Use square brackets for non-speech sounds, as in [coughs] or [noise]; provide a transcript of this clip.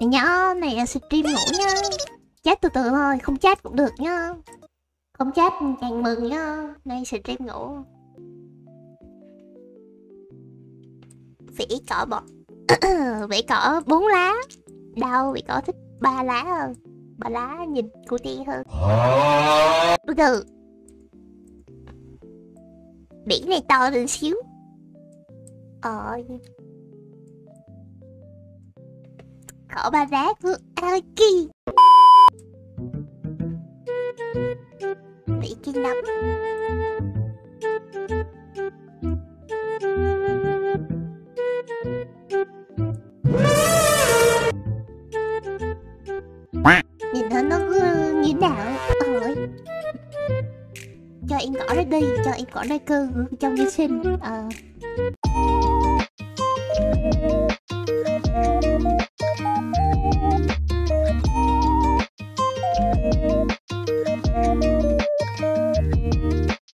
Nhỏ này là stream ngủ nha. Chat từ từ thôi, không chat cũng được nha. Không chat càng mừng nha. Nay stream ngủ. Vỉ cỏ bọt [coughs] Vỉ cỏ bốn lá. Đau vỉ cỏ thích ba lá hơn. Ba lá nhìn cute hơn. Từ từ. Biển này to lên xíu. Ờ Cỏ ba rác của Bị kinh lắm Nhìn nó nó như nào Ờ Cho em cỏ ra đi, Cho em cỏ ra cơ Trong như sinh Ờ.